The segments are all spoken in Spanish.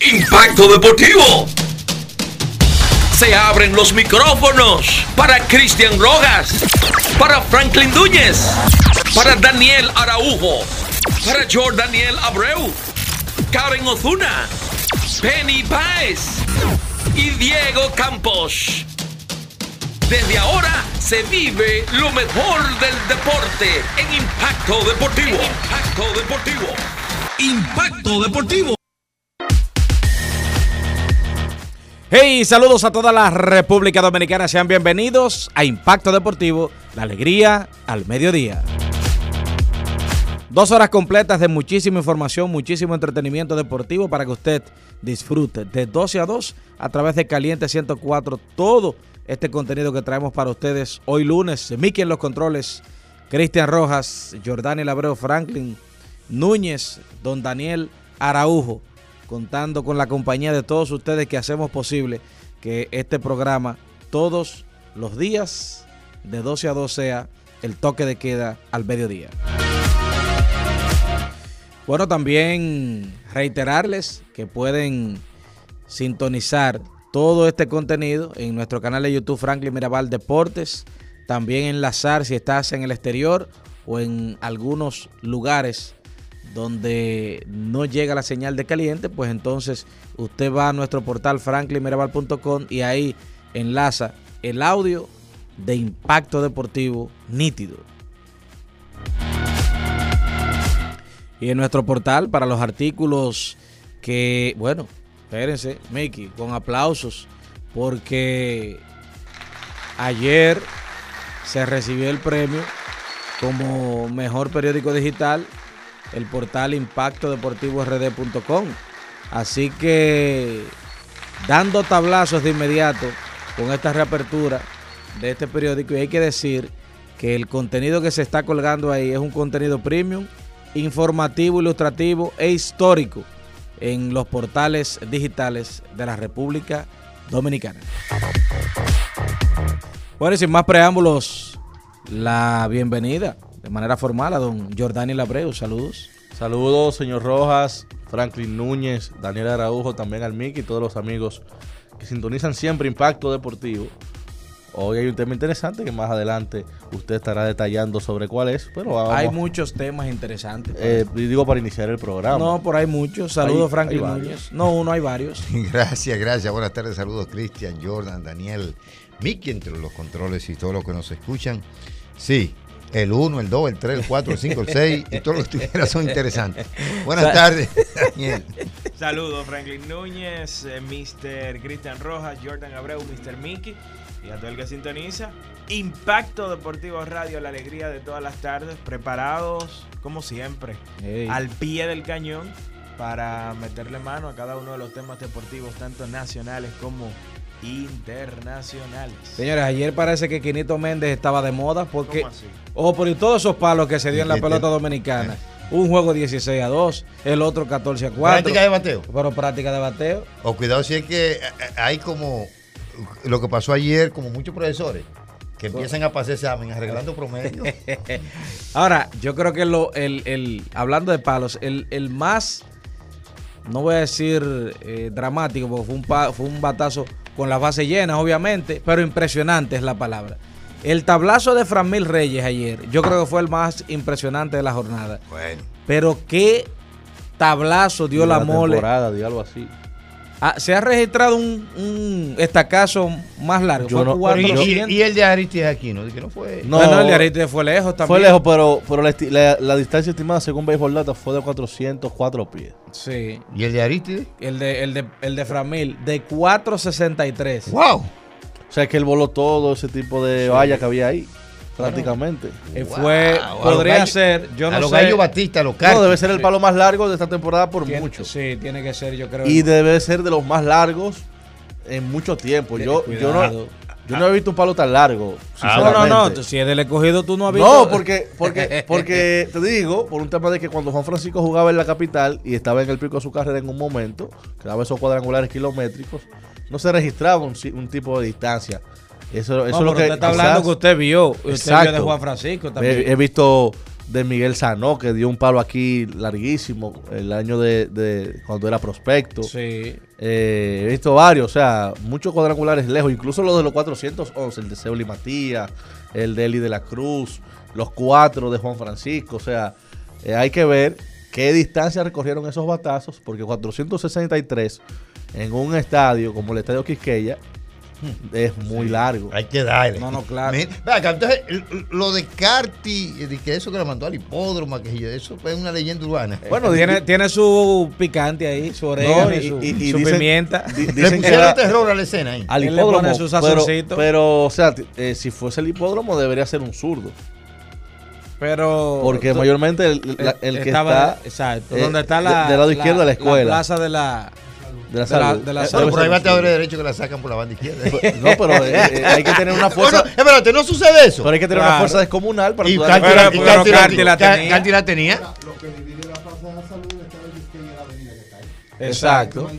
Impacto Deportivo. Se abren los micrófonos para Cristian Rojas, para Franklin Núñez, para Daniel Araujo, para Jordaniel Abreu, Karen Ozuna, Penny Páez y Diego Campos. Desde ahora se vive lo mejor del deporte en Impacto Deportivo. Impacto Deportivo. Impacto Deportivo. Hey, saludos a toda la República Dominicana. Sean bienvenidos a Impacto Deportivo, la alegría al mediodía. Dos horas completas de muchísima información, muchísimo entretenimiento deportivo para que usted disfrute de 12 a 2 a través de Caliente 104. Todo este contenido que traemos para ustedes hoy lunes. Miki en los controles, Cristian Rojas, Jordani Labreo Franklin, Núñez, Don Daniel Araujo, contando con la compañía de todos ustedes que hacemos posible que este programa todos los días de 12 a 2 sea el toque de queda al mediodía. Bueno, también reiterarles que pueden sintonizar todo este contenido en nuestro canal de YouTube Franklin Mirabal Deportes. También enlazar si estás en el exterior o en algunos lugares donde no llega la señal de caliente, pues entonces usted va a nuestro portal franklinmirabal.com y ahí enlaza el audio de impacto deportivo nítido. Y en nuestro portal para los artículos que, bueno, espérense, Mickey, con aplausos, porque ayer se recibió el premio como mejor periódico digital el portal impactodeportivord.com. Así que dando tablazos de inmediato con esta reapertura de este periódico y hay que decir que el contenido que se está colgando ahí es un contenido premium, informativo, ilustrativo e histórico en los portales digitales de la República Dominicana. Bueno, y sin más preámbulos, la bienvenida de manera formal a don Jordani Labreu. Saludos. Saludos, señor Rojas, Franklin Núñez, Daniel Araujo, también al Mickey y todos los amigos que sintonizan siempre Impacto Deportivo. Hoy hay un tema interesante que más adelante usted estará detallando sobre cuál es, pero vamos. Hay muchos temas interesantes. Eh, digo para iniciar el programa. No, por ahí muchos. Saludos, Hay- Franklin hay Núñez. No, uno, hay varios. Gracias, gracias. Buenas tardes, saludos Cristian, Jordan, Daniel, Mickey entre los controles y todos los que nos escuchan. Sí, el 1, el 2, el 3, el 4, el 5, el 6 y todos los que tuvieras son interesantes. Buenas tardes, Daniel. Saludos Franklin Núñez, eh, Mr. Cristian Rojas, Jordan Abreu, Mr. Mickey y a todo el que sintoniza. Impacto Deportivo Radio, la alegría de todas las tardes, preparados como siempre, al pie del cañón para meterle mano a cada uno de los temas deportivos, tanto nacionales como internacionales. Señores, ayer parece que Quinito Méndez estaba de moda porque, ojo, por todos esos palos que se dio en la pelota dominicana. Un juego 16 a 2, el otro 14 a 4. Práctica de bateo. Pero práctica de bateo. O cuidado si es que eh, eh, hay como lo que pasó ayer, como muchos profesores que empiezan a pasar examen arreglando promedio. Ahora, yo creo que lo, el, el- hablando de palos, el, el más, no voy a decir eh, dramático, porque fue un, pa- fue un batazo con las bases llenas, obviamente, pero impresionante es la palabra. El tablazo de Framil Reyes ayer, yo creo que fue el más impresionante de la jornada. Bueno, Pero qué tablazo dio De la, mole. temporada, dio algo así. Ah, se ha registrado un, un estacazo más largo. Yo fue no- y, y- 400. y el de Aristides Aquino, de que no fue. No, Bueno, el de Ariste fue lejos también. Fue lejos, pero, pero la, esti- la- la distancia estimada según Baseball Data fue de 404 pies. Sí. ¿Y el de Aristides? El de, el de, el de Framil, de 463. ¡Wow! O sea que él voló todo ese tipo de valla que había ahí, prácticamente. Eh, fue, Wow, podría ser, yo no a los sé. gallos Batista, a los No, debe ser el palo más largo de esta temporada por Tiene- mucho. Sí, tiene que ser, yo creo. Y debe ser de los más largos en mucho tiempo. Yo, yo, no, yo no he visto un palo tan largo. no, no, no, tú- si es del escogido tú no has visto. No, porque, porque, porque te digo, por un tema de que cuando Juan Francisco jugaba en la capital y estaba en el pico de su carrera en un momento, que daba esos cuadrangulares kilométricos, no se registraba un, si- un tipo de distancia. Eso, eso No, es lo que usted está hablando que usted vio. Usted vio de Exacto. Juan Francisco también. He, he visto de Miguel Sanó, que dio un palo aquí larguísimo el año de, de cuando era prospecto. Sí. Eh, he visto varios, o sea, muchos cuadrangulares lejos, incluso los de los 411, el de Seuli Matías, el de Eli de la Cruz, los cuatro de Juan Francisco, o sea, eh, hay que ver qué distancia recorrieron esos batazos, porque 463 en un estadio como el Estadio Quisqueya es muy largo. Hay que darle. No, no, claro. Mira, entonces, lo de Carti, de que eso que lo mandó al hipódromo, que yo- eso fue una leyenda urbana. Bueno, tiene, tiene su picante ahí, su orégano y, su, su dicen- pimienta. Le pusieron terror a la escena ahí. al hipódromo, pero, pero, o sea, eh, si fuese el hipódromo debería ser un zurdo, Pero. porque tú- mayormente el, la- el que estaba- está Exacto. eh, donde está de- la. del lado izquierdo de la escuela. plaza de la. De la de la- salud. de la salud. Bueno, debe pero hay bateadores de derecho que la sacan por la banda izquierda. No, pero eh, eh, hay que tener una fuerza, Bueno, espérate, no sucede eso. pero hay que tener Claro. una fuerza descomunal para y darle- la, la- la tenía. La. Lo que divide la plaza de la salud la. Exacto.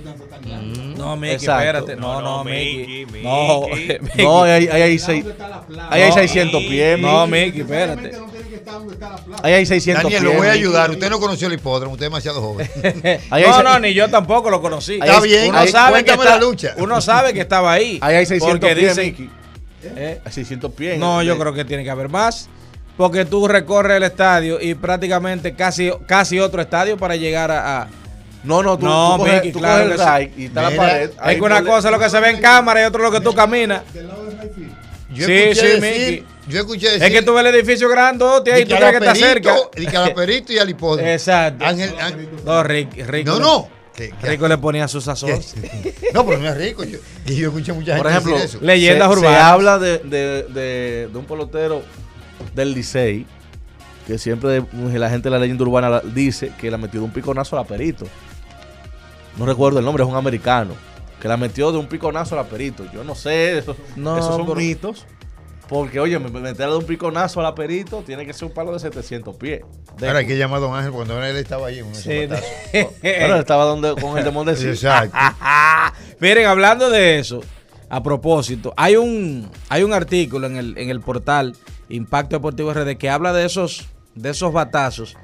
No, Mickey, Exacto. espérate. No, No, Mickey. Mickey, No, Mickey. Mickey. No, ahí hay, ahí hay seis- ¿Dónde está la plaza? ahí hay No, 600 pies. No, Mickey. Mickey, espérate. Está la plaza. Ahí hay 600 Daniel, pies. lo voy a ayudar. Usted no conoció el hipódromo, usted es demasiado joven. No, no, ni yo tampoco lo conocí. Está bien, Uno ahí- sabe que cuéntame está- la lucha. Uno sabe que estaba ahí. Ahí hay 600 porque pies, dicen- Mickey. ¿Eh? Hay 600 pies. No, yo creo que tiene que haber más. Porque tú recorres el estadio y prácticamente casi, casi otro estadio para llegar a. a- No, no, tú, No, tú coges, Mickey, tú claro coges el y está la pared. es que una cosa es lo que se ve en cámara y otro lo que tú caminas. Del lado de Rayfield. Yo Sí, sí, decir, Mickey. Yo escuché decir Es que tú ves el edificio grandote ahí, tú que crees que a la está cerca. Perito- di que a la Perito y al hipódromo. Exacto. Ángel, Ángel- No, Rick, Rico. no, no. Rico le ponía su sazón. no, pero no es rico. Yo, y yo escuché mucha gente Por ejemplo, decir eso. Leyendas se, se urbanas. habla de, de, de, de un pelotero del Licey que siempre la gente de la leyenda urbana dice que le ha metido un piconazo a la Perito. No recuerdo el nombre, es un americano. Que la metió de un piconazo a la Perito. Yo no sé, eso- No, esos son pero- mitos. Porque, oye, me- meterle de un piconazo a la Perito tiene que ser un palo de 700 pies. Ahora hay que llamar a Don Ángel cuando él estaba esos Sí, batazos. Bueno, él estaba donde, con el de Mondesi. Exacto. Miren, hablando de eso, a propósito, hay un, hay un artículo en el, en el portal Impacto Deportivo RD que habla de esos, de esos batazos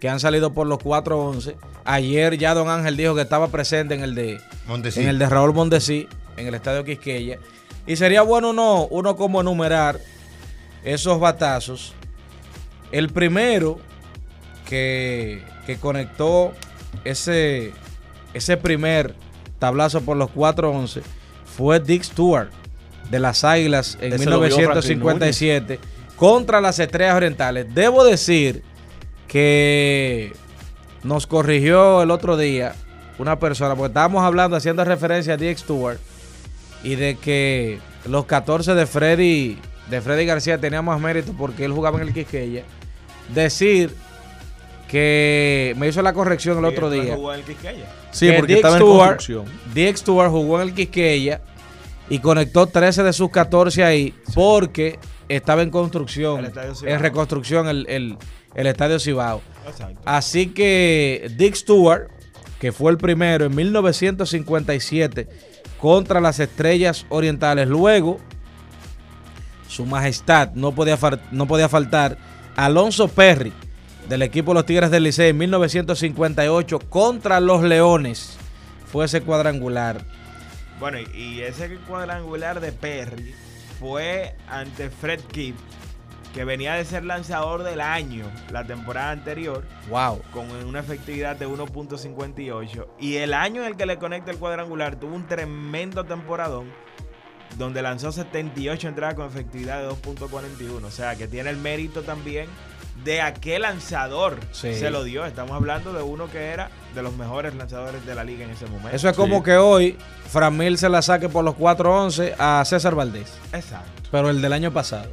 que han salido por los 411. Ayer ya Don Ángel dijo que estaba presente en el de, en el de Raúl Mondesí, en el estadio Quisqueya. Y sería bueno uno, uno como enumerar esos batazos. El primero que, que conectó ese, ese primer tablazo por los 411 fue Dick Stewart de las Águilas en Ese lo vio 1957 contra las Estrellas Orientales. Debo decir que nos corrigió el otro día una persona, porque estábamos hablando, haciendo referencia a Dick Stewart y de que los 14 de Freddy, de Freddy García tenían más mérito porque él jugaba en el Quisqueya. Decir que me hizo la corrección el otro día. Jugó en el Quisqueya. Sí, que porque Dick estaba en Stewart- construcción. Dick Stewart jugó en el Quisqueya y conectó 13 de sus 14 ahí porque estaba en construcción, El Estadio Cibao. en reconstrucción el, el- el Estadio Cibao. Exacto. Así que Dick Stewart, que fue el primero en 1957 contra las Estrellas Orientales, luego su majestad no podía, no podía faltar Alonso Perry del equipo los Tigres del Licey en 1958 contra los Leones. Fue ese cuadrangular. Bueno, y- ese cuadrangular de Perry fue ante Fred Kipp, que venía de ser lanzador del año la temporada anterior, Wow. con una efectividad de 1.58. Y el año en el que le conecta el cuadrangular tuvo un tremendo temporadón, donde lanzó 78 entradas con efectividad de 2.41. O sea, que tiene el mérito también de aquel lanzador. Sí. Se lo dio. Estamos hablando de uno que era de los mejores lanzadores de la liga en ese momento. Eso es como Sí. que hoy Framil se la saque por los 4-11 a César Valdés. Exacto. Pero el del año pasado,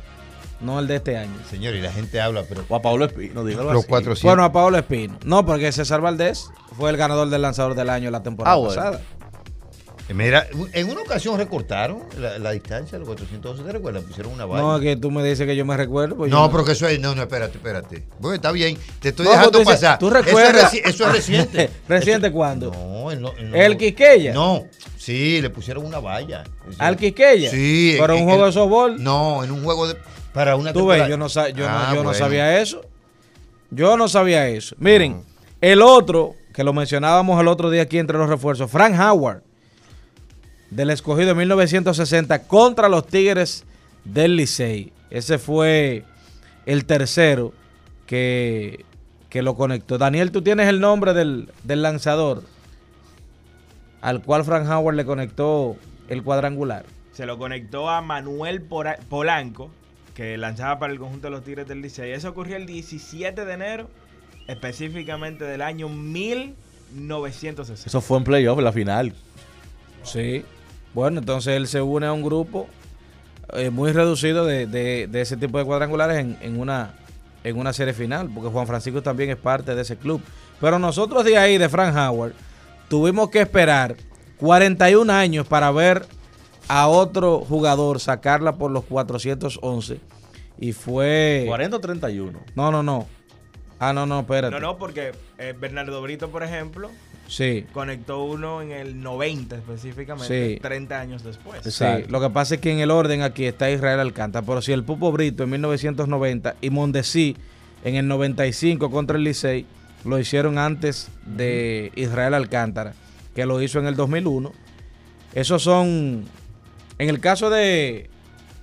no el de este año. Señor, y la gente habla, pero O a Pablo Espino, dígalo los así. 400. Bueno, a Pablo Espino. No, porque César Valdés fue el ganador del lanzador del año la temporada Ah, bueno. pasada. Mira, en una ocasión recortaron la, la distancia, los 412, ¿te recuerdas? Pusieron una valla. No, es que tú me dices que yo me recuerdo. pues No, yo pero que eso es. No, no, espérate, espérate. Bueno, está bien. Te estoy No, dejando pero tú dices- pasar. ¿tú Eso es recuerdas? reci- Eso es, reciente. ¿Reciente Eso- cuándo? No, el, no, el, no- ¿El Quisqueya? No, sí, le pusieron una valla. ¿Al Quisqueya? Sí. ¿Pero en- un juego en- de softball? No, en un juego de. Para una Tú ves, yo no, Ah, no sabía eso. Yo no sabía eso. Miren, el otro, que lo mencionábamos el otro día aquí entre los refuerzos, Frank Howard, del escogido en 1960 contra los Tigres del Licey. Ese fue el tercero que, que lo conectó. Daniel, tú tienes el nombre del, del lanzador al cual Frank Howard le conectó el cuadrangular. Se lo conectó a Manuel Polanco, que lanzaba para el conjunto de los Tigres del Licey. Eso ocurrió el 17 de enero, específicamente del año 1960. Eso fue en playoff, en la final. Sí. Bueno, entonces él se une a un grupo eh, muy reducido de, de- de ese tipo de cuadrangulares en, en una, en una serie final, porque Juan Francisco también es parte de ese club. Pero nosotros de ahí, de Frank Howard, tuvimos que esperar 41 años para ver a otro jugador sacarla por los 411. Y fue... 40 o 31. No, no, no. Ah, no, no, espérate. No, no, porque eh, Bernardo Brito, por ejemplo, Sí. conectó uno en el 90 específicamente, Sí. 30 años después. Sí, Exacto. lo que pasa es que en el orden aquí está Israel Alcántara, pero si el Pupo Brito en 1990 y Mondesi en el 95 contra el Licey lo hicieron antes de Israel Alcántara, que lo hizo en el 2001. Esos son, en el caso de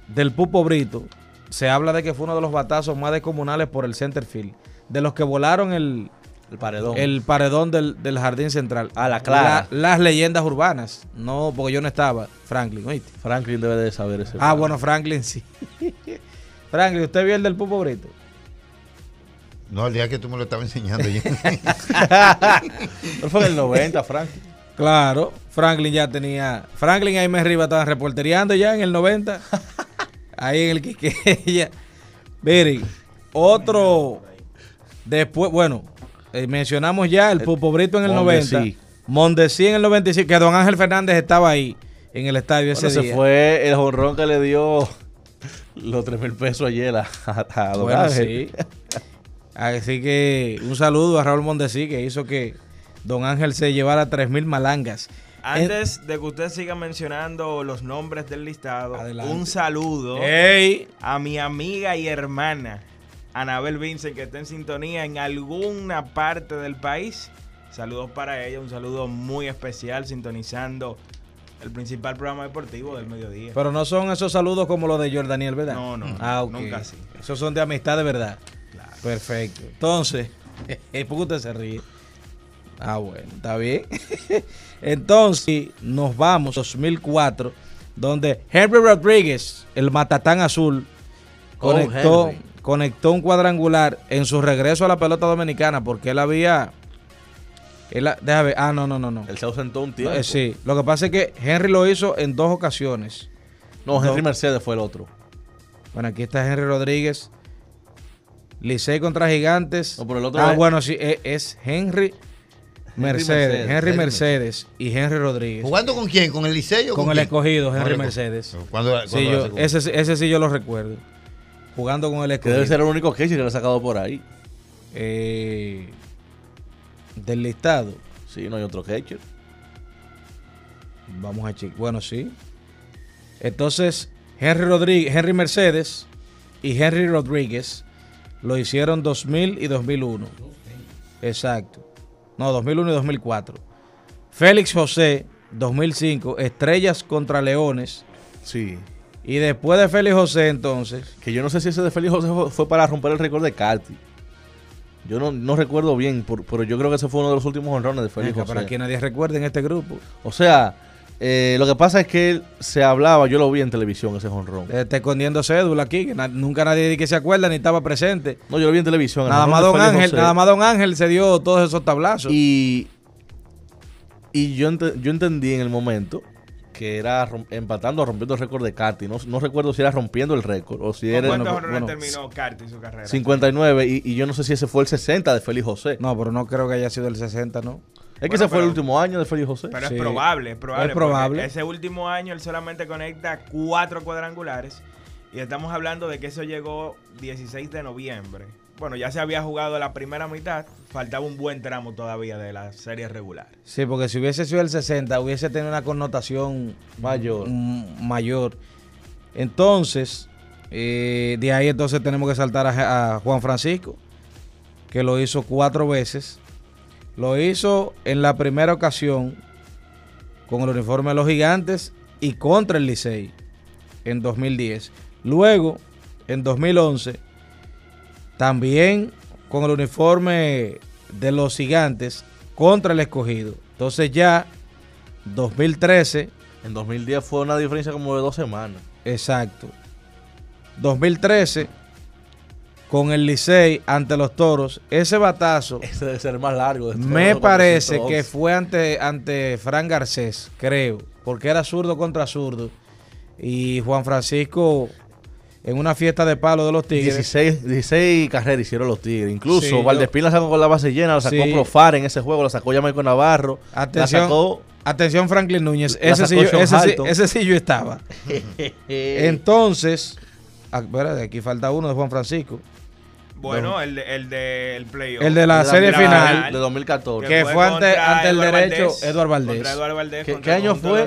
del Pupo Brito, se habla de que fue uno de los batazos más descomunales por el center field, de los que volaron el, El paredón. el paredón del, del jardín central. Ah, la clara. La- las leyendas urbanas. No, porque yo no estaba, Franklin, ¿oíste? Franklin debe de saber ese. Ah, bueno, Franklin sí. Franklin, ¿usted vio el del Pupo Brito? No, el día que tú me lo estabas enseñando. yo- fue en el 90, Franklin. Claro, Franklin ya tenía. Franklin y Aime Riva estaban reportereando ya en el 90. Ahí en el Quiqueya. Miren, otro. Después, bueno, eh, mencionamos ya el Pupo Brito en el Mondesi. 90. Mondesi en el 95, que Don Ángel Fernández estaba ahí en el estadio ese Bueno, día. se fue el jonrón que le dio los 3 mil pesos ayer a, a, a Don Bueno, Ángel. sí. Así que un saludo a Raúl Mondesi que hizo que Don Ángel se llevara 3.000 malangas. Antes de que usted siga mencionando los nombres del listado, Adelante. un saludo a mi amiga y hermana Anabel Vincent, que está en sintonía en alguna parte del país. Saludos para ella, un saludo muy especial, sintonizando el principal programa deportivo del mediodía. Pero no son esos saludos como los de Jordaniel, ¿verdad? No, no, Ah, nunca así. Esos son de amistad de verdad. Perfecto. Entonces, ¿por qué usted se ríe? Ah, bueno, está bien. Entonces, nos vamos 2004, donde Henry Rodríguez, el matatán azul, Oh, conectó, Henry. conectó un cuadrangular en su regreso a la pelota dominicana, porque él había... Él, ver. Ah, no, no, no, no. Él se ausentó un tiempo. Eh, sí, lo que pasa es que Henry lo hizo en dos ocasiones. No, Henry No. Mercedes fue el otro. Bueno, aquí está Henry Rodríguez. Licey contra Gigantes. No, pero el otro ah, es- bueno, sí, e- es, Henry Mercedes. Mercedes, Henry Henry Mercedes y Henry Rodríguez. ¿Jugando con quién? ¿Con el Liceo? o Con el escogido, Con Henry Mercedes. ¿Cuándo, cuándo Sí, yo- con- ese, sí- ese sí yo lo recuerdo. Jugando con el escogido. debe ser el único catcher que lo ha sacado por ahí. Eh, del listado. Sí, no hay otro catcher. Vamos a checar. Bueno, sí. Entonces, Henry Rodríguez, Henry Mercedes y Henry Rodríguez lo hicieron 2000 y 2001. Exacto. No, 2001 y 2004. Félix José, 2005, Estrellas contra Leones. Sí. Y después de Félix José, entonces, Que yo no sé si ese de Félix José fue, para romper el récord de Carti. Yo no, no recuerdo bien, por- pero yo creo que ese fue uno de los últimos honrones de Félix venga, José. para que nadie recuerde en este grupo, O sea, eh, lo que pasa es que él se hablaba, yo lo vi en televisión, ese honrón. eh, está escondiendo cédula aquí, que na- nunca nadie di que se acuerda ni estaba presente. No, yo lo vi en televisión. el Nada más Don Ángel, José. nada más Don Ángel se dio todos esos tablazos. Y, y yo, yo entendí en el momento que era empatando o rompiendo el récord de Carti. No, no recuerdo si era rompiendo el récord o si ¿Con era cuántos bueno, bueno, terminó Carti su carrera? 59 y, y yo no sé si ese fue el 60 de Félix José. No, pero no creo que haya sido el 60, ¿no? Es que ese fue el último año de Félix José. Pero Sí. es probable, es probable. Es probable. Ese último año él solamente conecta cuatro cuadrangulares. Y estamos hablando de que eso llegó 16 de noviembre. Bueno, ya se había jugado la primera mitad. Faltaba un buen tramo todavía de la serie regular. Sí, porque si hubiese sido el 60, hubiese tenido una connotación Mayor. mm, mayor. Entonces, eh, de ahí entonces tenemos que saltar a, a Juan Francisco. que lo hizo cuatro veces. Lo hizo en la primera ocasión con el uniforme de los gigantes y contra el Licey en 2010. Luego, en 2011, también con el uniforme de los gigantes contra el escogido. Entonces ya 2013, En 2010 fue una diferencia como de dos semanas. exacto. 2013 con el Licey ante los Toros, ese batazo Ese debe ser más largo. de todos me parece 411. que fue ante, ante Fran Garcés, creo, porque era zurdo contra zurdo. Y Juan Francisco, en una fiesta de palo de los Tigres, 16, 16 carreras hicieron los Tigres. Incluso Sí, Valdespín la sacó con la base llena, la sacó Sí. Profar en ese juego, la sacó Yamaico Navarro. Atención, La sacó. atención Franklin Núñez, ese sí, yo, ese, sí, ese sí yo estaba. Entonces, ah, espérate, aquí falta uno de Juan Francisco, Bueno, el, de- el del playoff. el de la de serie la final, de 2014. que fue ante- ante el derecho Valdés, Eduard Valdés. Eduard Valdés, ¿Qué, qué el año de fue?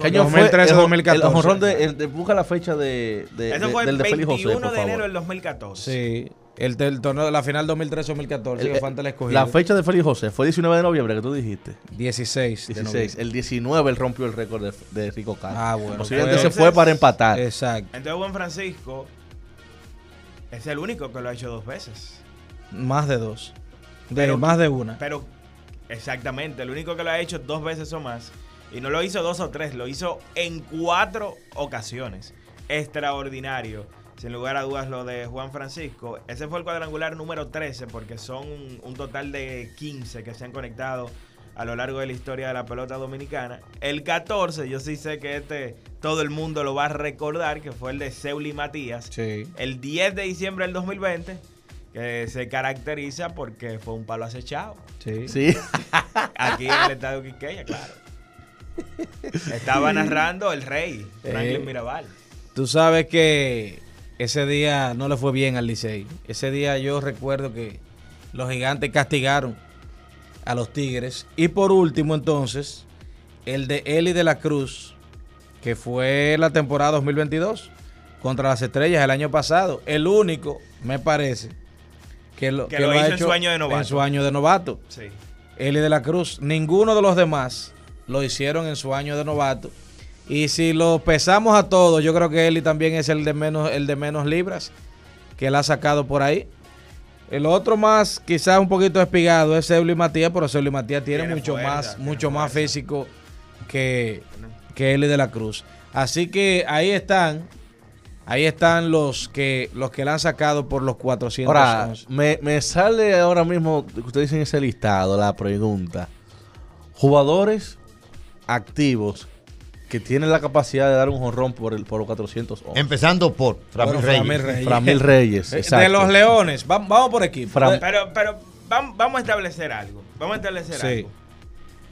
¿Qué año 2013, fue? El- 2014. El jonrón de, el de- busca la fecha de, de- Eso de- fue del el de Félix 21 José, por de enero del 2014. sí, el, del torneo de la final 2013-2014, El- que fue ante el escogido. la fecha de Félix José fue 19 de noviembre que tú dijiste. 16. de 16. noviembre. El 19 él rompió el récord de, de Rico Castro. Ah, bueno. Posiblemente Pues- se fue para empatar. Exacto. Entonces Juan Francisco es el único que lo ha hecho dos veces. Más de dos. De Pero- más de una. Pero exactamente, el único que lo ha hecho dos veces o más. Y no lo hizo dos o tres, lo hizo en cuatro ocasiones. Extraordinario. Sin lugar a dudas lo de Juan Francisco. Ese fue el cuadrangular número 13 porque son un, un total de 15 que se han conectado a lo largo de la historia de la pelota dominicana. El 14, yo sí sé que este todo el mundo lo va a recordar, que fue el de Seuli Matías. Sí. El 10 de diciembre del 2020, que se caracteriza porque fue un palo acechado. Sí. Sí. Aquí en el estadio Quiqueya, claro. Estaba narrando el rey, Franklin Eh. Mirabal. Tú sabes que ese día no le fue bien al Licey. Ese día yo recuerdo que los gigantes castigaron a los Tigres. Y por último, entonces, el de Eli de la Cruz, que fue la temporada 2022 contra las estrellas el año pasado. El único, me parece, que lo, Que lo ha hizo en hecho su año de novato. En su año de novato. Sí. Eli de la Cruz. Ninguno de los demás lo hicieron en su año de novato. Y si lo pesamos a todos, yo creo que Eli también es el de menos, el de menos libras que él ha sacado por ahí. El otro más, quizás un poquito espigado, es Seuli Matías, pero Seuli Matías tiene, Tiene mucho fuerza, más, tiene mucho más físico que, que Eli de la Cruz. Así que ahí están, ahí están los que los que la han sacado por los 400. Ahora, me, me sale ahora mismo, que ustedes dicen ese listado, la pregunta. Jugadores activos que tienen la capacidad de dar un jonrón por, el, por los 400 hombres. Empezando por Framil Bueno, Reyes. Framil Reyes. Framil Reyes, de los Leones, va- vamos por equipo. Fram- Pero, pero vam- vamos a establecer algo. Vamos a establecer Sí. algo.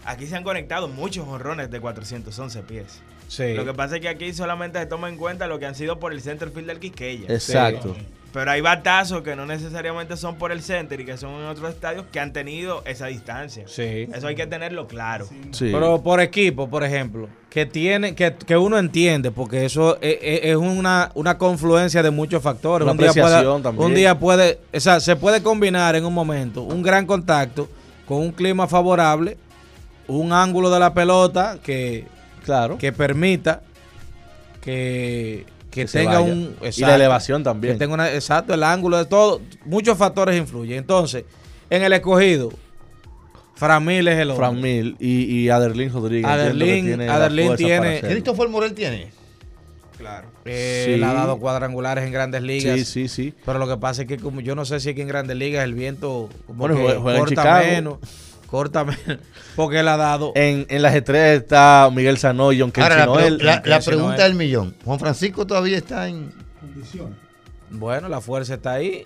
Aquí se han conectado muchos honrones de 411 pies. sí. Lo que pasa es que aquí solamente se toma en cuenta lo que han sido por el center field del Quisqueya. Exacto. Pero hay batazos que no necesariamente son por el center y que son en otros estadios que han tenido esa distancia. Sí. Eso hay que tenerlo claro. Sí. Pero por equipo, por ejemplo, que tiene, que, que uno entiende, porque eso es, es- es una, una confluencia de muchos factores. Una un día puede, también. un día puede, o sea, se puede combinar en un momento un gran contacto con un clima favorable, un ángulo de la pelota que, claro. que permita que, que tenga vaya. un Y la exacto, elevación también. que tenga una, exacto, el ángulo de todo, muchos factores influyen. Entonces, en el escogido, Framil es el hombre. Fran Mil y, y Aderlin Rodríguez. Aderlin- tiene fuerza tiene-. Christopher Morel tiene. Claro. Eh, Sí. Él ha dado cuadrangulares en grandes ligas. Sí, sí, sí. Pero lo que pasa es que como yo no sé si aquí en grandes ligas el viento como Bueno, que juega- juega en corta Chicago. menos, corta menos, porque él ha dado En, en las estrellas está Miguel Sanó y John Ahora, la, Noel. la- la pregunta es. del millón. Juan Francisco todavía está en... Condiciones. bueno, la fuerza está ahí.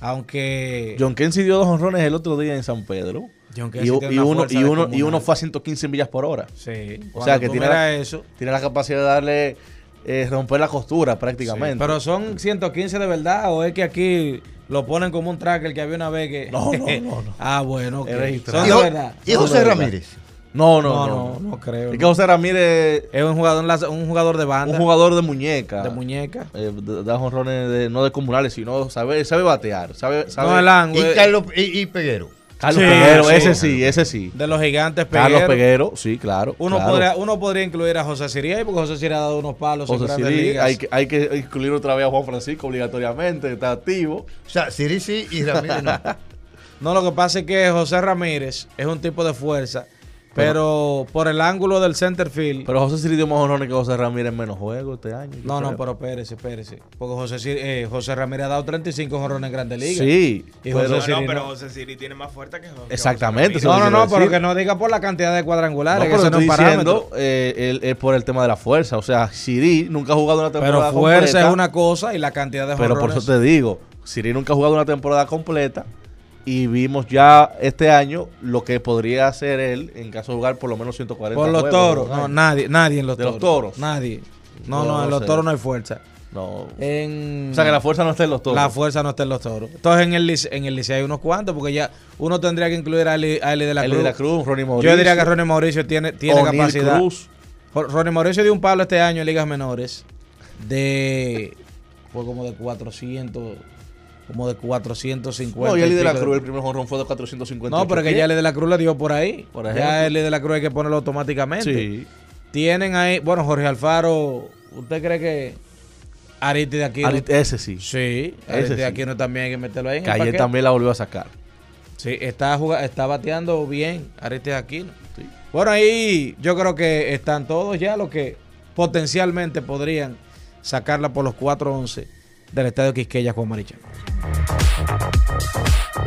Aunque John Kensi dio dos honrones el otro día en San Pedro. John Y, Kensi y uno, y, uno, y uno fue a 115 millas por hora. Sí, O sea, que tiene la- eso. Tiene la capacidad de darle, eh, romper la costura prácticamente. Pero son 115 de verdad o es que aquí lo ponen como un tracker que había una vez que No, no, no, no. ah, bueno, ok. Es registrado. Son Y, de verdad. y José verdad. Ramírez. No, no, No, no. no, no creo, Es que. José Ramírez Es un jugador, un jugador de banda. un jugador de muñeca. de muñeca. Eh, da jonrones no de comunales, sino sabe, sabe batear. Sabe, sabe- No, el ángulo. Y Carlos y, y Peguero. Carlos Sí, Peguero, sí. ese sí, ese sí. De los gigantes Carlos Peguero. Peguero, sí, claro. Uno, claro. podría, uno podría incluir a José Siri ahí, porque José Siri ha dado unos palos en José grandes Siri, ligas. hay, que, hay que incluir otra vez a Juan Francisco obligatoriamente, está activo. O sea, Siri sí y Ramírez no. No, lo que pasa es que José Ramírez es un tipo de fuerza, pero por el ángulo del center field. Pero José Siri dio más honores que José Ramírez en menos juegos este año. no, no, pero espérese, espérese. Porque José, Siri- eh, José Ramírez ha dado 35 jorrones en Grandes Ligas. Sí, Y pero- José No, Siri no, pero no. José Siri tiene más fuerza que José. que Exactamente, José No, no, no, pero decir. que no diga por la cantidad de No, cuadrangulares, que pero eso no es diciendo eh, el- es por el tema de la fuerza. O sea, Siri nunca ha jugado una temporada Pero fuerza completa. es una cosa y la cantidad de Pero por eso te digo, Siri nunca ha jugado una temporada completa y vimos ya este año lo que podría hacer él en caso de jugar por lo menos 140 Por los juegos, toros. ¿no? Nadie, nadie en los ¿De toros. los toros? Nadie. No, No, no, en los sé. toros no hay fuerza. No. En... O sea, que la fuerza no está en los toros. La fuerza no está en los toros. Entonces en el en el Liceo hay unos cuantos, porque ya uno tendría que incluir a Eli, a Eli de la Eli Cruz. de la Cruz, Ronnie Mauricio. Yo diría que Ronnie Mauricio tiene, tiene O'Neal capacidad. Cruz. Ronnie Mauricio dio un palo este año en ligas menores de fue como de 400 como de 450 No, y Eli de la Cruz, el primer jonrón fue de 450. No, pero que ya Eli de la Cruz le dio por ahí. Por ya. Eli de la Cruz hay que ponerlo automáticamente. Sí. Tienen ahí, bueno, Jorge Alfaro, ¿usted cree que Ariti de aquí Ese sí. Sí, Ese Ariti de sí. aquí no también hay que meterlo ahí en Que el ayer paquete. también la volvió a sacar. Sí, está, está bateando bien Ariste Aquino. Bueno, ahí yo creo que están todos ya los que potencialmente podrían sacarla por los 4-11 del estadio Quisqueya Juan Marichal.